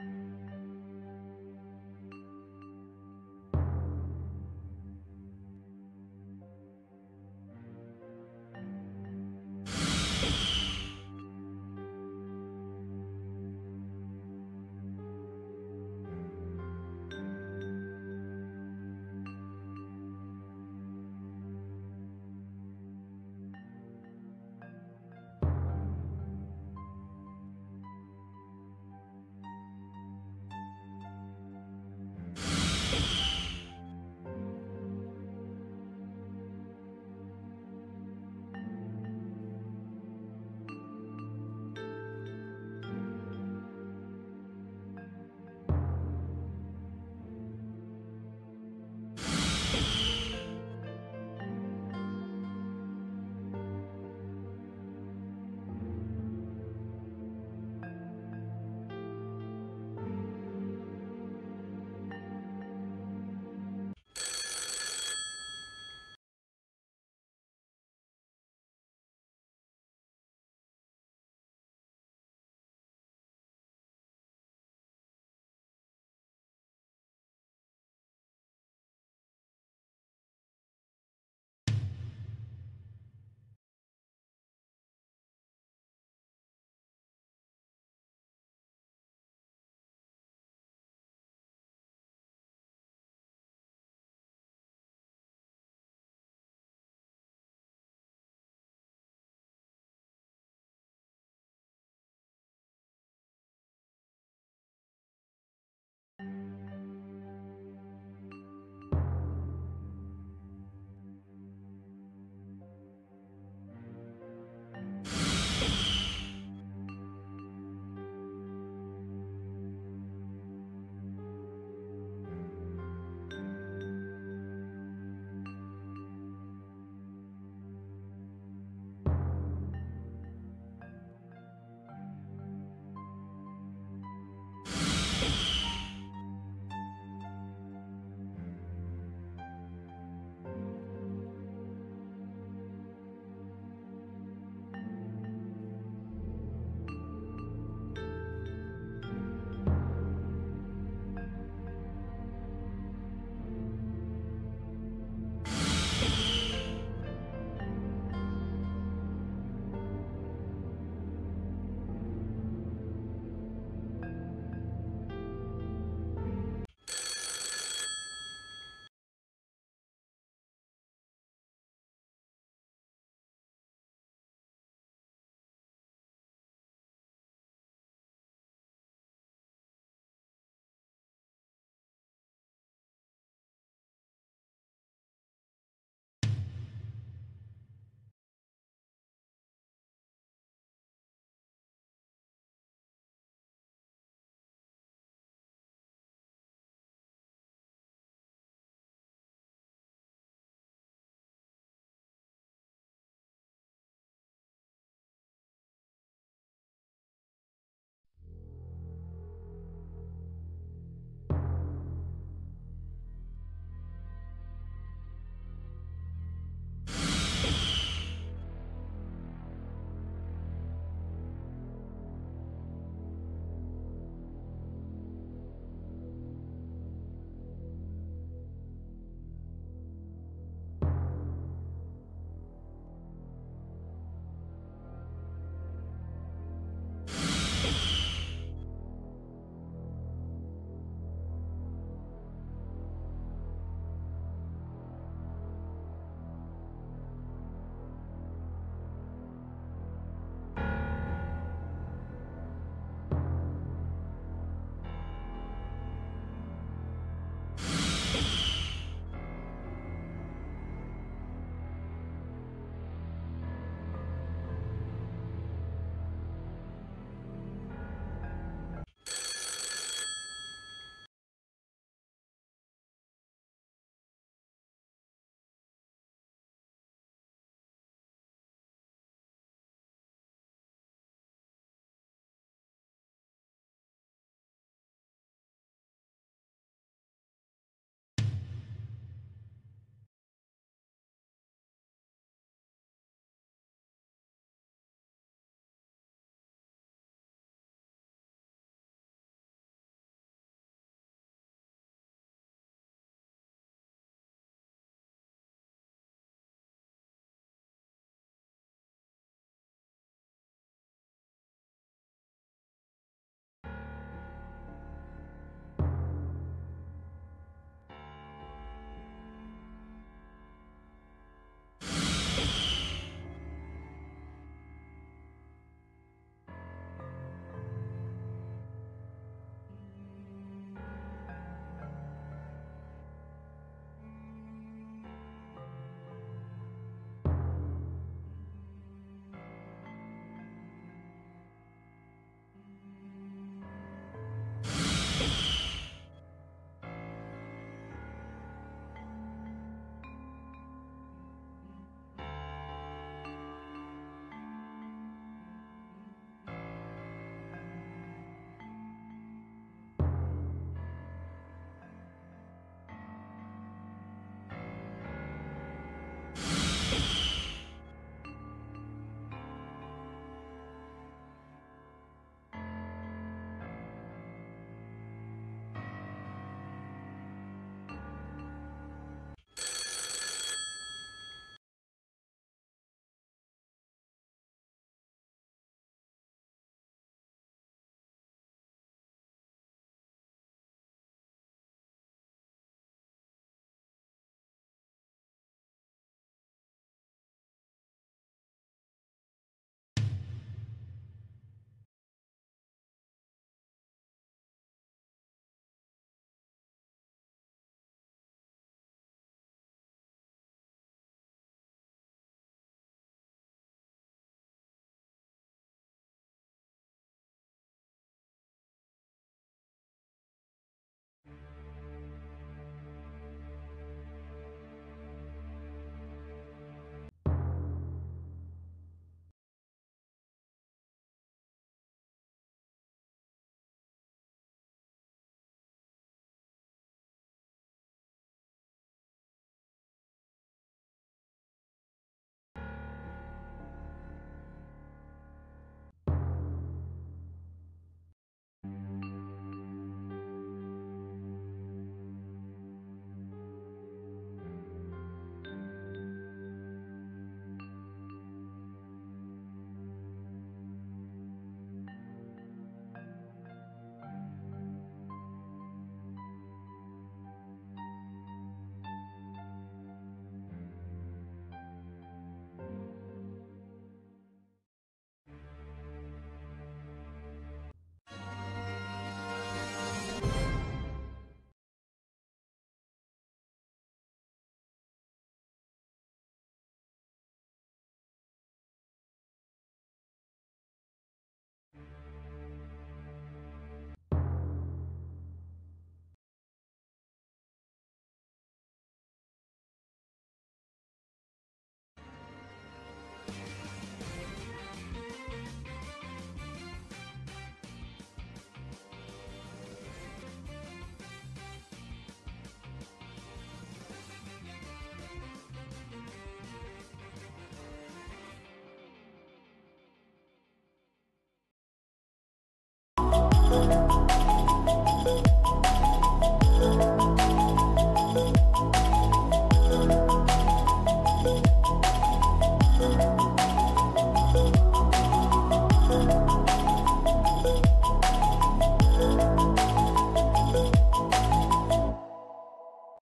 you